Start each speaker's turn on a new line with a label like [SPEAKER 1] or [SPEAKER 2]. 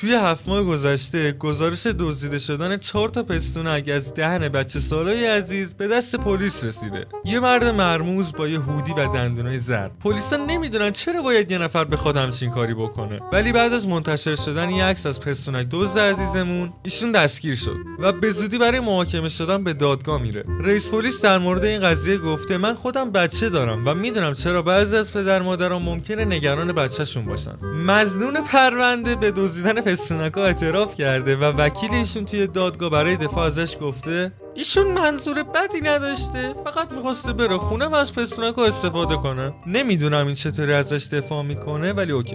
[SPEAKER 1] توی هفت ماه گذشته گزارش دزدیده شدن چهار تا پستونک از دهن بچه سالای عزیز به دست پلیس رسیده. یه مرد مرموز با یه هودی و دندونای زرد. پلیسا نمی‌دونن چرا باید یه نفر بخواد همچین کاری بکنه. ولی بعد از منتشر شدن یه عکس از پستونک دزد عزیزمون ایشون دستگیر شد و به زودی برای محاکمه شدن به دادگاه میره. رئیس پلیس در مورد این قضیه گفته من خودم بچه دارم و می‌دونم چرا بعضی از پدر مادران ممکنه نگران بچهشون باشن. مزنون پرونده به دزدیدن پستونکا اعتراف کرده و وکیل ایشون توی دادگاه برای دفاع ازش گفته ایشون منظور بدی نداشته. فقط می‌خواسته بره خونه و از پستونکا استفاده کنه. نمی‌دونم این چطوری ازش دفاع می‌کنه ولی اوکی.